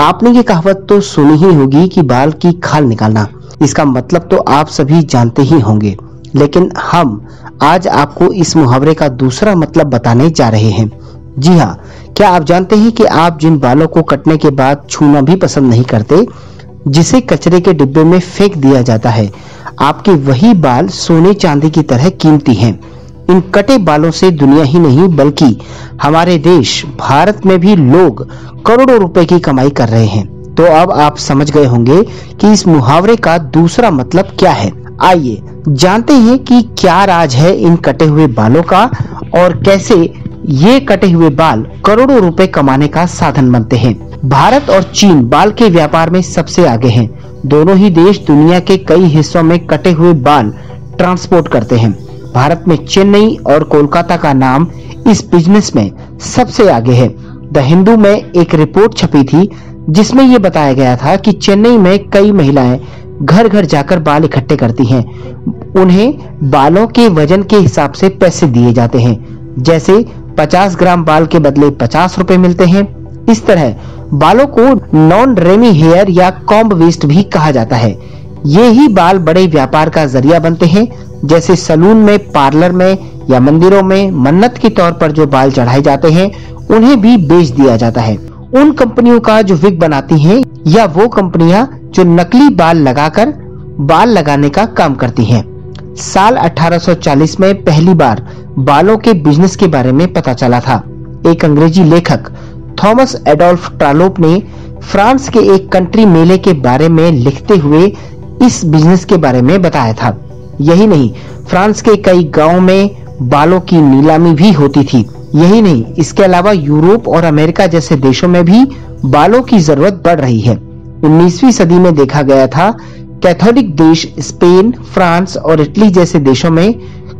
आपने ये कहावत तो सुनी ही होगी कि बाल की खाल निकालना। इसका मतलब तो आप सभी जानते ही होंगे। लेकिन हम आज आपको इस मुहावरे का दूसरा मतलब बताने जा रहे हैं। जी हाँ क्या आप जानते हैं कि आप जिन बालों को कटने के बाद छूना भी पसंद नहीं करते, जिसे कचरे के डिब्बे में फेंक दिया जाता है, आपके वही बाल सोने चांदी की तरह कीमती हैं। इन कटे बालों से दुनिया ही नहीं, बल्कि हमारे देश, भारत में भी लोग करोड़ों रुपए की कमाई कर रहे हैं। तो अब आप समझ गए होंगे कि इस मुहावरे का दूसरा मतलब क्या है। आइए जानते हैं कि क्या राज है इन कटे हुए बालों का और कैसे ये कटे हुए बाल करोड़ों रुपए कमाने का साधन बनते हैं। भारत और चीन बाल के व्यापार में सबसे आगे हैं। दोनों ही देश दुनिया के कई हिस्सों में कटे हुए बाल ट्रांसपोर्ट करते हैं। भारत में चेन्नई और कोलकाता का नाम इस बिज़नेस में सबसे आगे है। द हिंदू में एक रिपोर्ट छपी थी, जिसमें ये बताया गया था कि चेन्नई में कई महिलाएँ घर घर जाकर बाल इकट्ठे करती हैं। उन्हें बालों के वज़न के हिसाब से पैसे दिए जाते हैं। जैसे 50 ग्राम बाल के बदले 50 रुपए मिलते हैं। इस तरह बालों को नॉन रेमी हेयर या कॉम्ब वेस्ट भी कहा जाता है। ये ही बाल बड़े व्यापार का ज़रिया बनते हैं, जैसे सलून में, पार्लर में या मंदिरों में मन्नत के तौर पर जो बाल चढ़ाए जाते हैं, उन्हें भी बेच दिया जाता है उन कंपनियों का जो विग बनाती हैं या वो कंपनियाँ जो नकली बाल लगाकर बाल लगाने का काम करती हैं। साल 1840 में पहली बार बालों के बिज़नेस के बारे में पता चला था एक अंग्रेज़ी लेखक, थॉमस एडोल्फ ट्रालोप ने फ्रांस के एक कंट्री मेले के बारे में लिखते हुए इस बिज़नेस के बारे में बताया था। यही नहीं, फ्रांस के कई गाँवों में बालों की नीलामी भी होती थी। यही नहीं, इसके अलावा यूरोप और अमेरिका जैसे देशों में भी बालों की ज़रूरत बढ़ रही है। 19वीं सदी में देखा गया था, कैथोलिक देश स्पेन, फ्रांस और इटली जैसे देशों में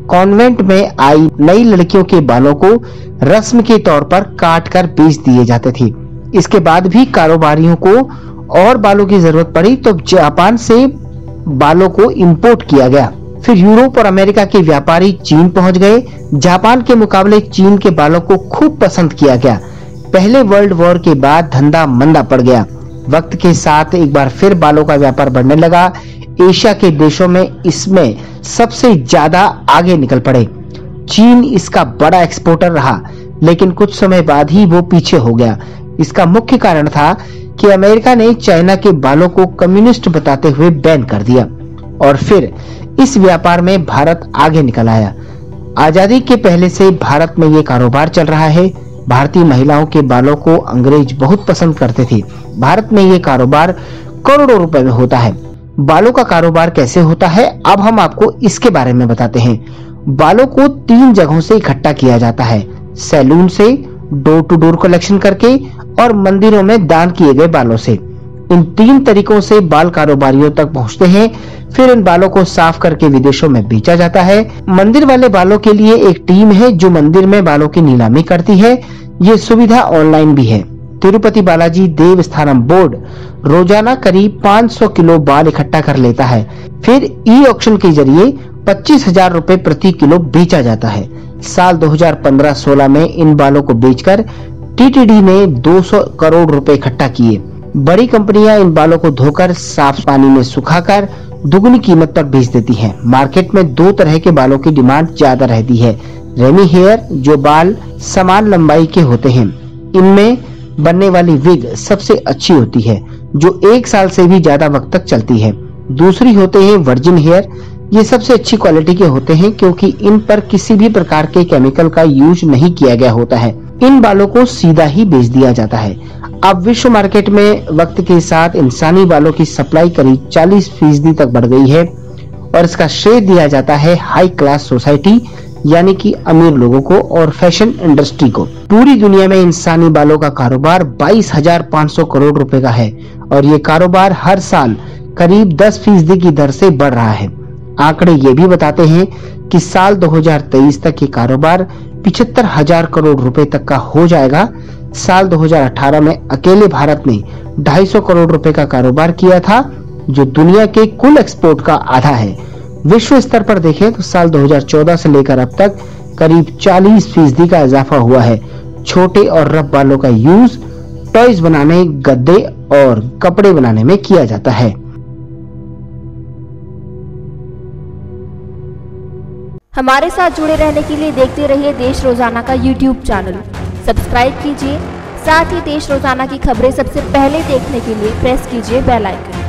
कॉन्वेंट में आई नई लड़कियों के बालों को रस्म के तौर पर काट कर बेच दिए जाते थे। इसके बाद भी कारोबारियों को और बालों की ज़रूरत पड़ी तो जापान से बालों को इंपोर्ट किया गया। फिर यूरोप और अमेरिका के व्यापारी चीन पहुँच गए। जापान के मुकाबले चीन के बालों को खूब पसंद किया गया। पहले वर्ल्ड वॉर के बाद धंधा मंदा पड़ गया। वक्त के साथ एक बार फिर बालों का व्यापार बढ़ने लगा। एशिया के देशों में इसमें सबसे ज़्यादा आगे निकल पड़े। चीन इसका बड़ा एक्सपोर्टर रहा, लेकिन कुछ समय बाद ही वो पीछे हो गया। इसका मुख्य कारण था कि अमेरिका ने चाइना के बालों को कम्युनिस्ट बताते हुए बैन कर दिया और फिर इस व्यापार में भारत आगे निकल आया। आज़ादी के पहले से भारत में ये कारोबार चल रहा है। भारतीय महिलाओं के बालों को अंग्रेज़ बहुत पसंद करते थे। भारत में ये कारोबार करोड़ों रुपए में होता है। बालों का कारोबार कैसे होता है? अब हम आपको इसके बारे में बताते हैं। बालों को तीन जगहों से इकट्ठा किया जाता है। सैलून से डोर टू डोर कलेक्शन करके और मंदिरों में दान किए गए बालों से। इन तीन तरीकों से बाल कारोबारियों तक पहुँचते हैं। फिर इन बालों को साफ़ करके विदेशों में बेचा जाता है। मंदिर वाले बालों के लिए एक टीम है जो मंदिर में बालों की नीलामी करती है। ये सुविधा ऑनलाइन भी है। तिरुपति बालाजी देव स्थानम बोर्ड रोज़ाना करीब 500 किलो बाल इकट्ठा कर लेता है। फिर ई ऑक्शन के ज़रिए पच्चीस हज़ार रूपए प्रति किलो बेचा जाता है। साल 2015-16 में इन बालों को बेचकर टीटीडी ने 200 करोड़ रुपए इकट्ठा किए। बड़ी कंपनियाँ इन बालों को धोकर साफ़ पानी में सुखाकर दुगनी कीमत पर बेच देती हैं। मार्केट में दो तरह के बालों की डिमांड ज़्यादा रहती है। रेमी हेयर, जो बाल समान लंबाई के होते हैं, इनमें बनने वाली विग सबसे अच्छी होती है, जो एक साल से भी ज़्यादा वक्त तक चलती है। दूसरी होते हैं वर्जिन हेयर ये सबसे अच्छी क्वालिटी के होते हैं क्योंकि इन पर किसी भी प्रकार के केमिकल का यूज़ नहीं किया गया होता है। इन बालों को सीधा ही बेच दिया जाता है। अब विश्व मार्केट में वक्त के साथ इंसानी बालों की सप्लाई करीब 40 फ़ीसदी तक बढ़ गई है और इसका श्रेय दिया जाता है हाई क्लास सोसाइटी यानी कि अमीर लोगों को और फ़ैशन इंडस्ट्री को। पूरी दुनिया में इंसानी बालों का कारोबार बाईस हज़ार पाँच सौ करोड़ रुपए का है और ये कारोबार हर साल करीब 10 फ़ीसदी की दर से बढ़ रहा है। आंकड़े ये भी बताते हैं कि साल 2023 तक ये कारोबार पिछहत्तर हज़ार करोड़ रुपए तक का हो जाएगा। साल 2018 में अकेले भारत ने 250 करोड़ रुपए का कारोबार किया था, जो दुनिया के कुल एक्सपोर्ट का आधा है। विश्व स्तर पर देखें तो साल 2014 से लेकर अब तक करीब 40 फ़ीसदी का इजाफा हुआ है। छोटे और रफ बालों का यूज़ टॉयज बनाने, गद्दे और कपड़े बनाने में किया जाता है। हमारे साथ जुड़े रहने के लिए देखते रहिए देश रोज़ाना का यूट्यूब चैनल सब्सक्राइब कीजिए, साथ ही देश रोज़ाना की खबरें सबसे पहले देखने के लिए प्रेस कीजिए बेल आइकन